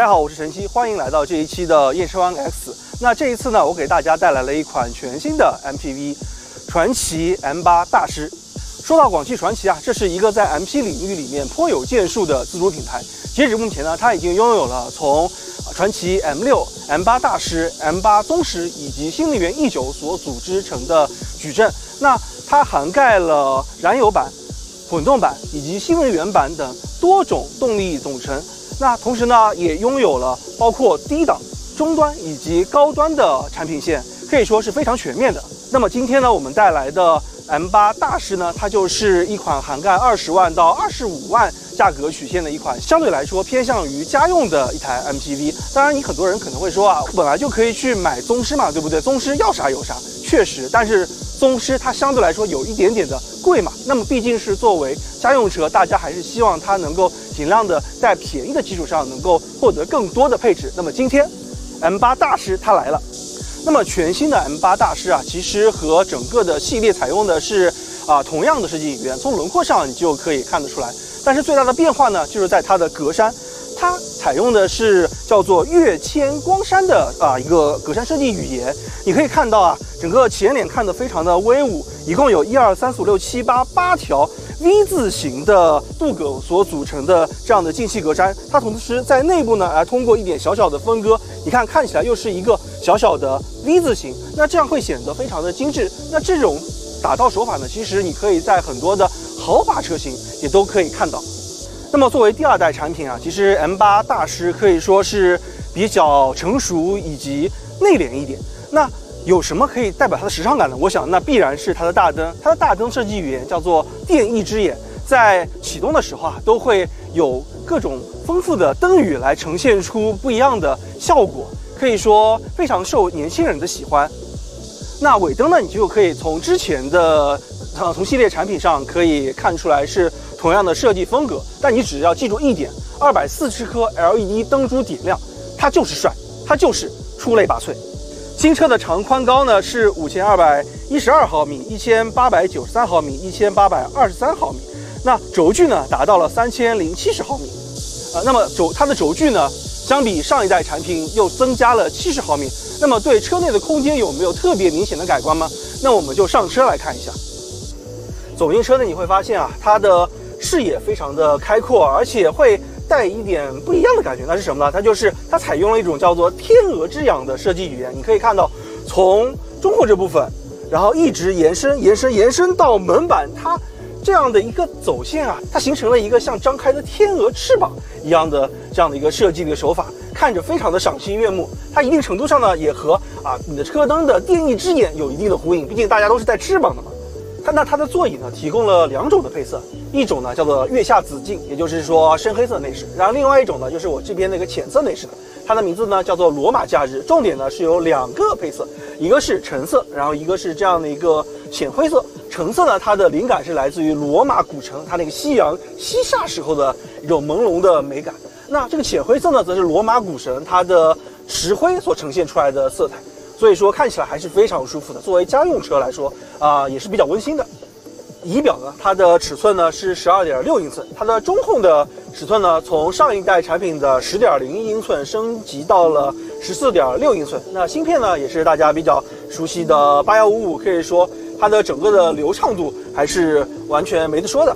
大家好，我是晨曦，欢迎来到这一期的验车湾 X。那这一次呢，我给大家带来了一款全新的 MPV，传祺 M8 大师。说到广汽传祺啊，这是一个在 MP 领域里面颇有建树的自主品牌。截止目前呢，它已经拥有了从传祺 M6、M8 大师、M8 宗师以及新能源 E9 所组织成的矩阵。那它涵盖了燃油版、混动版以及新能源版等多种动力总成。那同时呢，也拥有了包括低档、中端以及高端的产品线，可以说是非常全面的。那么今天呢，我们带来的 M8 大师呢，它就是一款涵盖二十万到二十五万价格曲线的一款，相对来说偏向于家用的一台 MPV。当然，你很多人可能会说啊，本来就可以去买宗师嘛，对不对？宗师要啥有啥，确实，但是宗师它相对来说有一点点的贵嘛。那么毕竟是作为家用车，大家还是希望它能够。尽量的在便宜的基础上能够获得更多的配置。那么今天，M8 大师它来了。那么全新的 M8 大师啊，其实和整个的系列采用的是啊同样的设计语言，从轮廓上你就可以看得出来。但是最大的变化呢，就是在它的格栅，它采用的是叫做跃迁光栅的啊一个格栅设计语言。你可以看到啊，整个前脸看得非常的威武，一共有一二三四五六七八八条。V 字形的镀铬所组成的这样的进气格栅，它同时在内部呢，还通过一点小小的分割，你看看起来又是一个小小的 V 字形，那这样会显得非常的精致。那这种打造手法呢，其实你可以在很多的豪华车型也都可以看到。那么作为第二代产品啊，其实 M8 大师可以说是比较成熟以及内敛一点。那有什么可以代表它的时尚感呢？我想那必然是它的大灯。它的大灯设计语言叫做电翼之眼，在启动的时候啊，都会有各种丰富的灯语来呈现出不一样的效果，可以说非常受年轻人的喜欢。那尾灯呢，你就可以从之前的呃从系列产品上可以看出来是同样的设计风格，但你只要记住一点：二百四十颗 LED 灯珠点亮，它就是帅，它就是出类拔萃。新车的长宽高呢是五千二百一十二毫米、一千八百九十三毫米、一千八百二十三毫米。那轴距呢达到了三千零七十毫米，呃，那么轴它的轴距呢，相比上一代产品又增加了七十毫米。那么对车内的空间有没有特别明显的改观吗？那我们就上车来看一下。走进车内你会发现啊，它的视野非常的开阔，而且会。带一点不一样的感觉，那是什么呢？它就是它采用了一种叫做“天鹅之养”的设计语言。你可以看到，从中控这部分，然后一直延伸、延伸、延伸到门板，它这样的一个走线啊，它形成了一个像张开的天鹅翅膀一样的这样的一个设计的手法，看着非常的赏心悦目。它一定程度上呢，也和啊你的车灯的电翼之眼有一定的呼应，毕竟大家都是带翅膀的嘛。它那它的座椅呢，提供了两种的配色，一种呢叫做月下紫金，也就是说深黑色内饰，然后另外一种呢就是我这边那个浅色内饰的，它的名字呢叫做罗马假日，重点呢是有两个配色，一个是橙色，然后一个是这样的一个浅灰色。橙色呢，它的灵感是来自于罗马古城，它那个夕阳西下时候的一种朦胧的美感。那这个浅灰色呢，则是罗马古城它的石灰所呈现出来的色彩。所以说看起来还是非常舒服的。作为家用车来说啊，也是比较温馨的。仪表呢，它的尺寸呢是十二点六英寸，它的中控的尺寸呢从上一代产品的十点零一英寸升级到了十四点六英寸。那芯片呢也是大家比较熟悉的八幺五五，可以说它的整个的流畅度还是完全没得说的。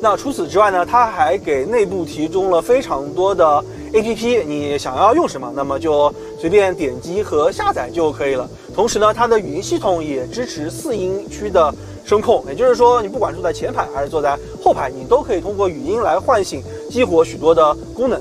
那除此之外呢，它还给内部提供了非常多的 APP，你想要用什么，那么就随便点击和下载就可以了。同时呢，它的语音系统也支持四音区的声控，也就是说，你不管坐在前排还是坐在后排，你都可以通过语音来唤醒、激活许多的功能。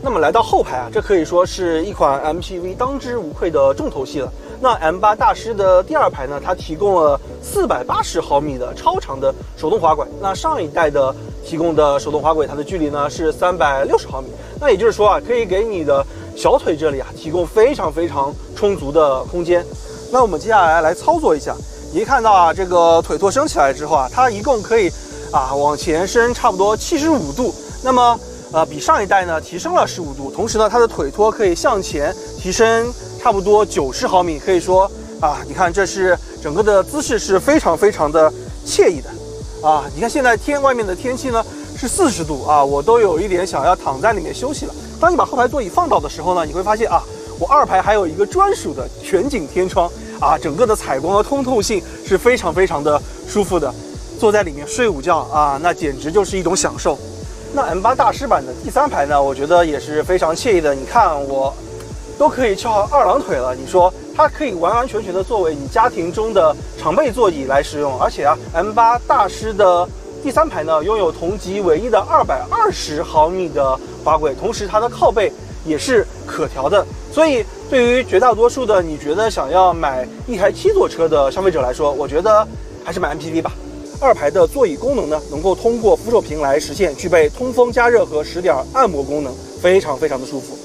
那么来到后排啊，这可以说是一款 MPV 当之无愧的重头戏了。那 M8 大师的第二排呢，它提供了四百八十毫米的超长的手动滑轨。那上一代的提供的手动滑轨，它的距离呢是三百六十毫米。那也就是说啊，可以给你的小腿这里啊提供非常非常充足的空间。那我们接下来来操作一下，一看到啊这个腿托升起来之后啊，它一共可以啊往前伸差不多七十五度。那么呃，比上一代呢提升了十五度，同时呢，它的腿托可以向前提升差不多九十毫米，可以说啊，你看这是整个的姿势是非常非常的惬意的啊。你看现在天外面的天气呢是四十度啊，我都有一点想要躺在里面休息了。当你把后排座椅放倒的时候呢，你会发现啊，我二排还有一个专属的全景天窗啊，整个的采光和通透性是非常非常的舒服的，坐在里面睡午觉啊，那简直就是一种享受。那 M8 大师版的第三排呢，我觉得也是非常惬意的。你看我都可以翘二郎腿了，你说它可以完完全全的作为你家庭中的常备座椅来使用。而且啊，M8 大师的第三排呢，拥有同级唯一的二百二十毫米的滑轨，同时它的靠背也是可调的。所以对于绝大多数的你觉得想要买一台七座车的消费者来说，我觉得还是买 MPV 吧。二排的座椅功能呢，能够通过扶手屏来实现，具备通风、加热和十点按摩功能，非常非常的舒服。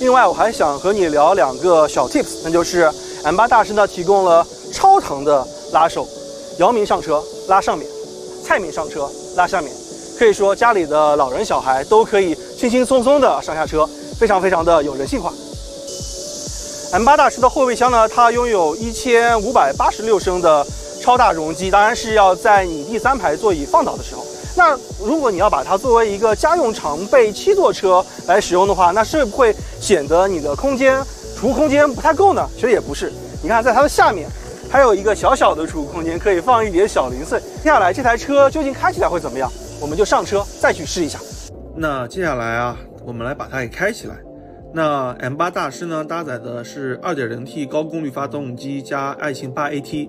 另外，我还想和你聊两个小 tips，那就是 M8 大师呢提供了超长的拉手，姚明上车拉上面，蔡明上车拉下面，可以说家里的老人小孩都可以轻轻松松的上下车，非常非常的有人性化。M8 大师的后备箱呢，它拥有一千五百八十六升的。超大容积当然是要在你第三排座椅放倒的时候。那如果你要把它作为一个家用常备七座车来使用的话，那是不会显得你的空间储物空间不太够呢？其实也不是。你看，在它的下面还有一个小小的储物空间，可以放一点小零碎。接下来这台车究竟开起来会怎么样？我们就上车再去试一下。那接下来啊，我们来把它给开起来。那 M8 大师呢，搭载的是 2.0T 高功率发动机加爱信八 AT。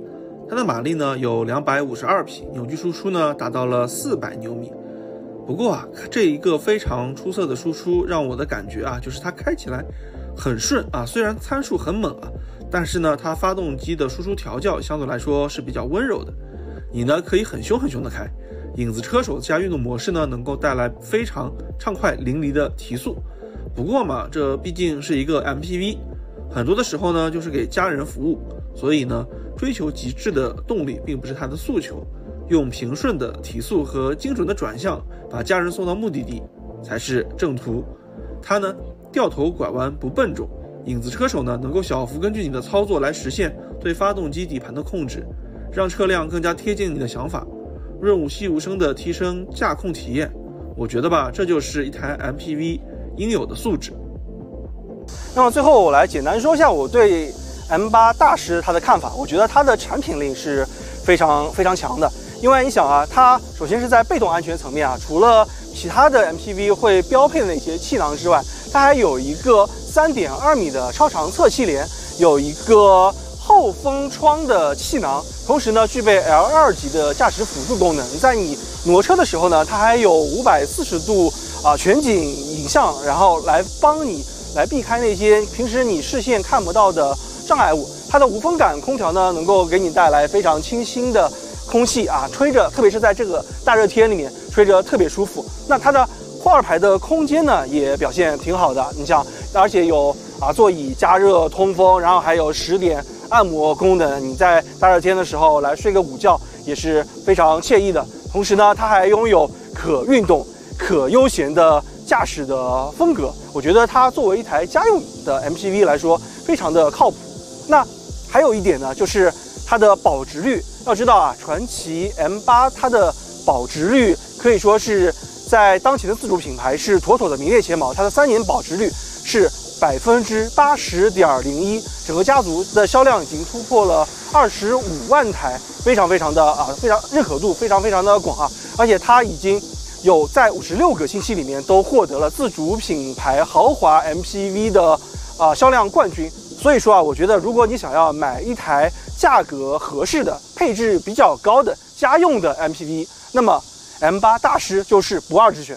它的马力呢有两百五十二匹，扭矩输出呢达到了四百牛米。不过啊，这一个非常出色的输出让我的感觉啊，就是它开起来很顺啊。虽然参数很猛啊，但是呢，它发动机的输出调教相对来说是比较温柔的。你呢可以很凶很凶的开，影子车手加运动模式呢能够带来非常畅快淋漓的提速。不过嘛，这毕竟是一个 MPV，很多的时候呢就是给家人服务，所以呢。追求极致的动力并不是他的诉求，用平顺的提速和精准的转向把家人送到目的地才是正途。它呢掉头拐弯不笨重，影子车手呢能够小幅根据你的操作来实现对发动机底盘的控制，让车辆更加贴近你的想法，润物细无声的提升驾控体验。我觉得吧，这就是一台 MPV 应有的素质。那么最后我来简单说一下我对。M8 大师他的看法，我觉得它的产品力是非常非常强的。因为你想啊，它首先是在被动安全层面啊，除了其他的 MPV 会标配的那些气囊之外，它还有一个3.2米的超长侧气帘，有一个后风窗的气囊，同时呢具备 L2 级的驾驶辅助功能。在你挪车的时候呢，它还有540度啊全景影像，然后来帮你来避开那些平时你视线看不到的。障碍物，它的无风感空调呢，能够给你带来非常清新的空气啊，吹着，特别是在这个大热天里面，吹着特别舒服。那它的后二排的空间呢，也表现挺好的。你像，而且有啊座椅加热通风，然后还有十点按摩功能，你在大热天的时候来睡个午觉也是非常惬意的。同时呢，它还拥有可运动、可悠闲的驾驶的风格。我觉得它作为一台家用的 MPV 来说，非常的靠谱。那还有一点呢，就是它的保值率。要知道啊，传祺 M8 它的保值率可以说是在当前的自主品牌是妥妥的名列前茅。它的三年保值率是百分之八十点零一，整个家族的销量已经突破了二十五万台，非常非常的啊，非常认可度非常非常的广啊。而且它已经有在五十六个星期里面都获得了自主品牌豪华 MPV 的啊销量冠军。所以说啊，我觉得如果你想要买一台价格合适的、配置比较高的家用的 MPV，那么 M8 大师就是不二之选。